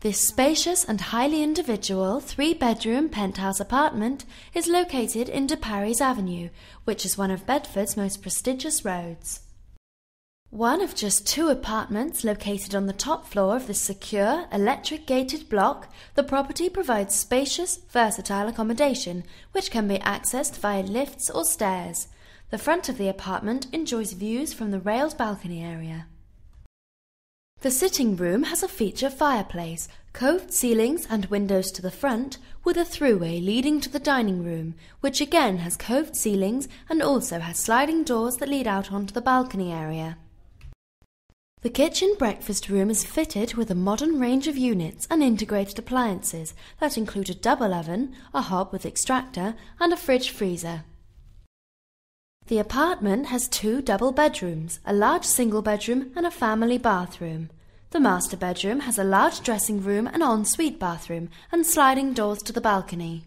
This spacious and highly individual three bedroom penthouse apartment is located in De Parys Avenue, which is one of Bedford's most prestigious roads. One of just two apartments located on the top floor of this secure, electric gated block, the property provides spacious, versatile accommodation which can be accessed via lifts or stairs. The front of the apartment enjoys views from the railed balcony area. The sitting room has a feature fireplace, coved ceilings and windows to the front, with a throughway leading to the dining room, which again has coved ceilings and also has sliding doors that lead out onto the balcony area. The kitchen breakfast room is fitted with a modern range of units and integrated appliances that include a double oven, a hob with extractor, and a fridge freezer. The apartment has two double bedrooms, a large single bedroom, and a family bathroom. The master bedroom has a large dressing room, an ensuite bathroom, and sliding doors to the balcony.